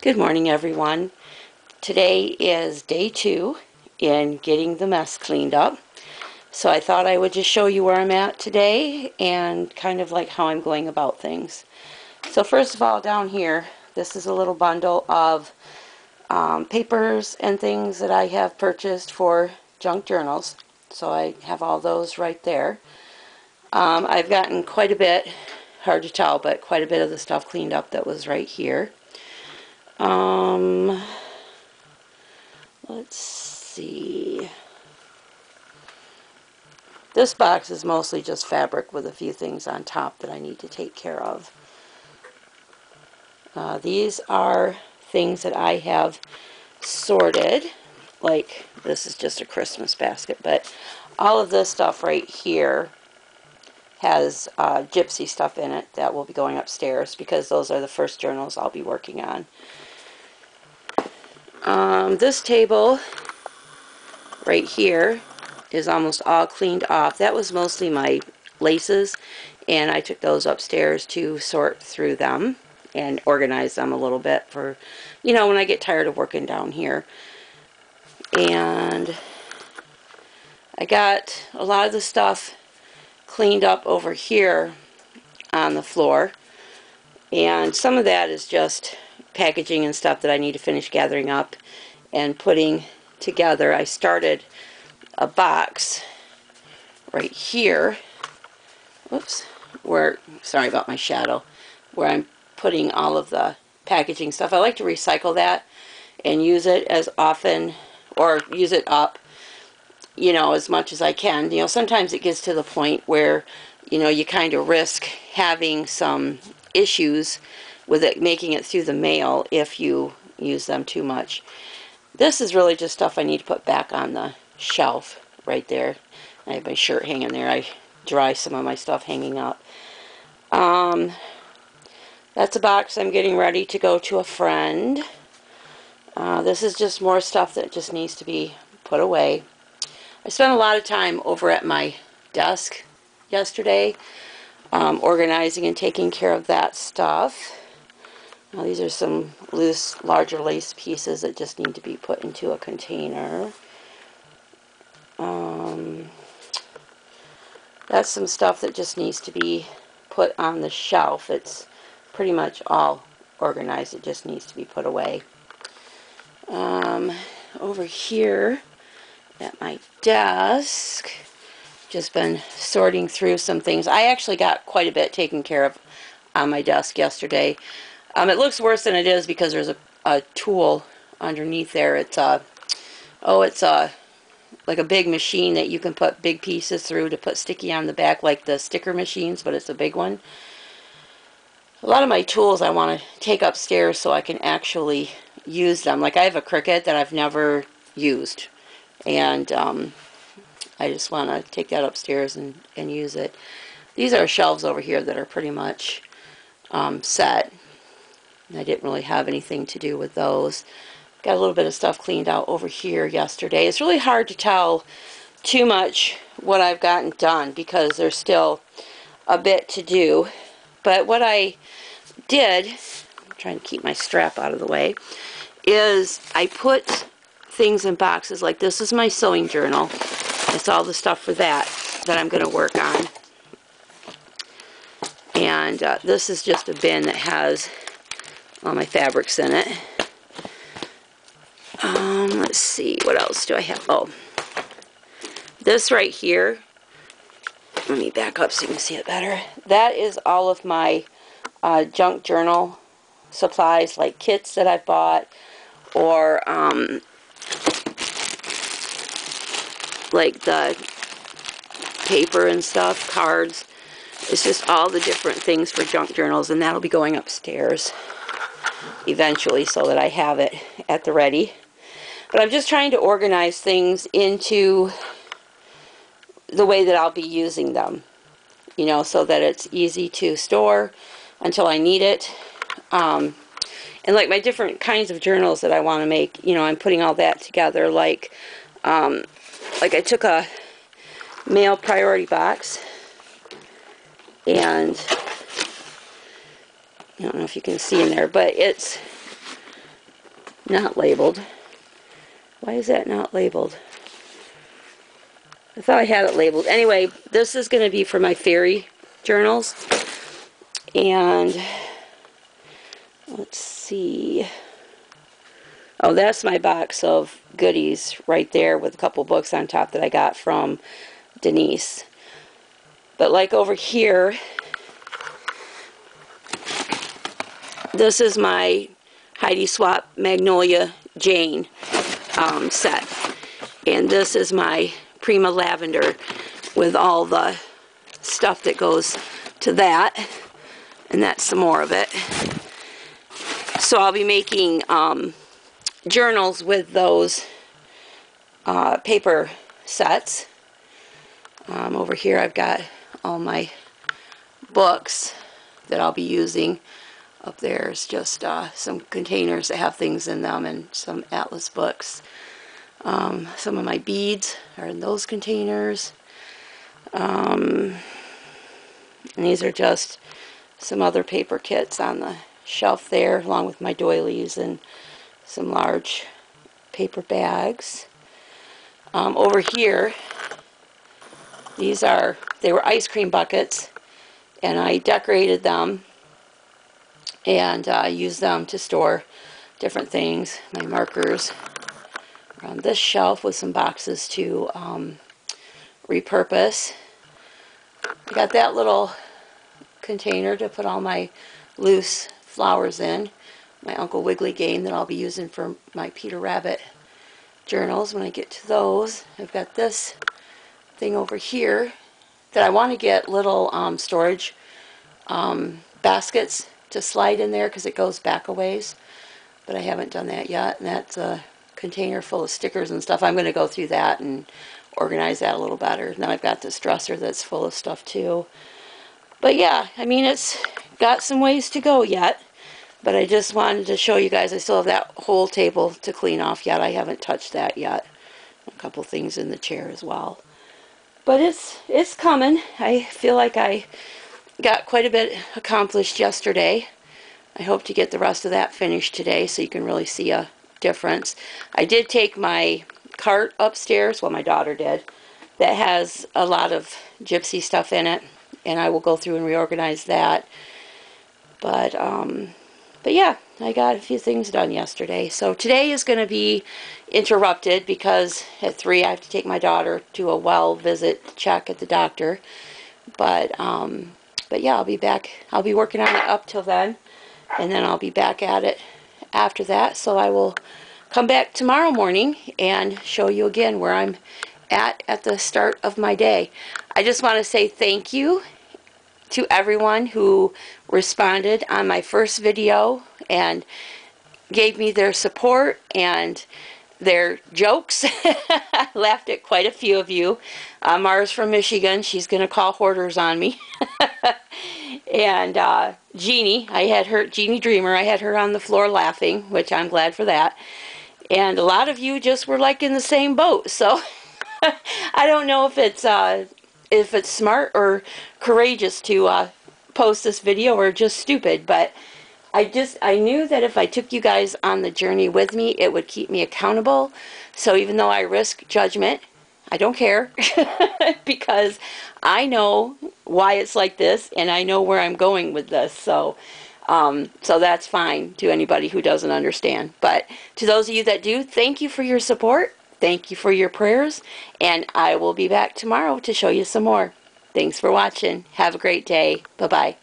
Good morning, everyone. Today is day two in getting the mess cleaned up. So I thought I would just show you where I'm at today and kind of like how I'm going about things. So first of all, down here, this is a little bundle of um, papers and things that I have purchased for junk journals. So I have all those right there. Um, I've gotten quite a bit, hard to tell, but quite a bit of the stuff cleaned up that was right here. Um, let's see. This box is mostly just fabric with a few things on top that I need to take care of. Uh, these are things that I have sorted. Like, this is just a Christmas basket, but all of this stuff right here has uh, gypsy stuff in it that will be going upstairs because those are the first journals I'll be working on. Um, this table right here is almost all cleaned off. That was mostly my laces and I took those upstairs to sort through them and organize them a little bit for, you know, when I get tired of working down here. And I got a lot of the stuff cleaned up over here on the floor. And some of that is just packaging and stuff that I need to finish gathering up and putting together. I started a box right here. Whoops. Where, sorry about my shadow. Where I'm putting all of the packaging stuff. I like to recycle that and use it as often or use it up you know as much as I can you know sometimes it gets to the point where you know you kind of risk having some issues with it making it through the mail if you use them too much. This is really just stuff I need to put back on the shelf right there. I have my shirt hanging there. I dry some of my stuff hanging up. Um, that's a box I'm getting ready to go to a friend. Uh, this is just more stuff that just needs to be put away. I spent a lot of time over at my desk yesterday um, organizing and taking care of that stuff. Now these are some loose, larger lace pieces that just need to be put into a container. Um, that's some stuff that just needs to be put on the shelf. It's pretty much all organized. It just needs to be put away. Um, over here at my desk, just been sorting through some things. I actually got quite a bit taken care of on my desk yesterday. Um, it looks worse than it is because there's a, a tool underneath there. It's a, oh, it's a, like a big machine that you can put big pieces through to put sticky on the back like the sticker machines, but it's a big one. A lot of my tools I want to take upstairs so I can actually use them. Like I have a Cricut that I've never used. And um, I just want to take that upstairs and, and use it. These are shelves over here that are pretty much um, set. I didn't really have anything to do with those. Got a little bit of stuff cleaned out over here yesterday. It's really hard to tell too much what I've gotten done because there's still a bit to do. But what I did, I'm trying to keep my strap out of the way, is I put things in boxes like this is my sewing journal. It's all the stuff for that that I'm going to work on. And uh, this is just a bin that has all my fabrics in it. Um, let's see, what else do I have? Oh, this right here, let me back up so you can see it better. That is all of my uh, junk journal supplies, like kits that I've bought, or um, like the paper and stuff, cards. It's just all the different things for junk journals, and that'll be going upstairs eventually so that I have it at the ready. But I'm just trying to organize things into the way that I'll be using them, you know, so that it's easy to store until I need it. Um, and like my different kinds of journals that I want to make, you know, I'm putting all that together. Like, um, like I took a mail priority box and I don't know if you can see in there, but it's not labeled. Why is that not labeled? I thought I had it labeled. Anyway, this is going to be for my fairy journals. And let's see. Oh, that's my box of goodies right there with a couple books on top that I got from Denise. But like over here, this is my Heidi Swapp Magnolia Jane um, set. And this is my Prima Lavender with all the stuff that goes to that. And that's some more of it. So I'll be making um, journals with those uh, paper sets. Um, over here I've got all my books that I'll be using. Up there is just uh, some containers that have things in them and some atlas books. Um, some of my beads are in those containers. Um, and these are just some other paper kits on the shelf there along with my doilies and some large paper bags. Um, over here, these are, they were ice cream buckets and I decorated them and uh, use them to store different things. My markers on this shelf with some boxes to um, repurpose. I got that little container to put all my loose flowers in. My Uncle Wiggily game that I'll be using for my Peter Rabbit journals when I get to those. I've got this thing over here that I want to get little um, storage um, baskets to slide in there because it goes back a ways. But I haven't done that yet. And that's a container full of stickers and stuff. I'm going to go through that and organize that a little better. Now I've got this dresser that's full of stuff too. But yeah, I mean, it's got some ways to go yet. But I just wanted to show you guys, I still have that whole table to clean off yet. I haven't touched that yet. A couple things in the chair as well. But it's, it's coming. I feel like I got quite a bit accomplished yesterday. I hope to get the rest of that finished today so you can really see a difference. I did take my cart upstairs, well my daughter did, that has a lot of gypsy stuff in it and I will go through and reorganize that. But, um, but yeah, I got a few things done yesterday. So today is going to be interrupted because at 3 I have to take my daughter to a well visit check at the doctor. But, um, but yeah, I'll be back. I'll be working on it up till then. And then I'll be back at it after that. So I will come back tomorrow morning and show you again where I'm at at the start of my day. I just want to say thank you to everyone who responded on my first video and gave me their support and their jokes. I laughed at quite a few of you. Uh, Mars from Michigan, she's going to call hoarders on me. and uh, Jeannie, I had her, Jeannie Dreamer, I had her on the floor laughing, which I'm glad for that. And a lot of you just were like in the same boat. So I don't know if it's uh, if it's smart or courageous to uh, post this video or just stupid, but I just, I knew that if I took you guys on the journey with me, it would keep me accountable. So even though I risk judgment, I don't care because I know why it's like this and I know where I'm going with this. So, um, so that's fine to anybody who doesn't understand. But to those of you that do, thank you for your support. Thank you for your prayers. And I will be back tomorrow to show you some more. Thanks for watching. Have a great day. Bye-bye.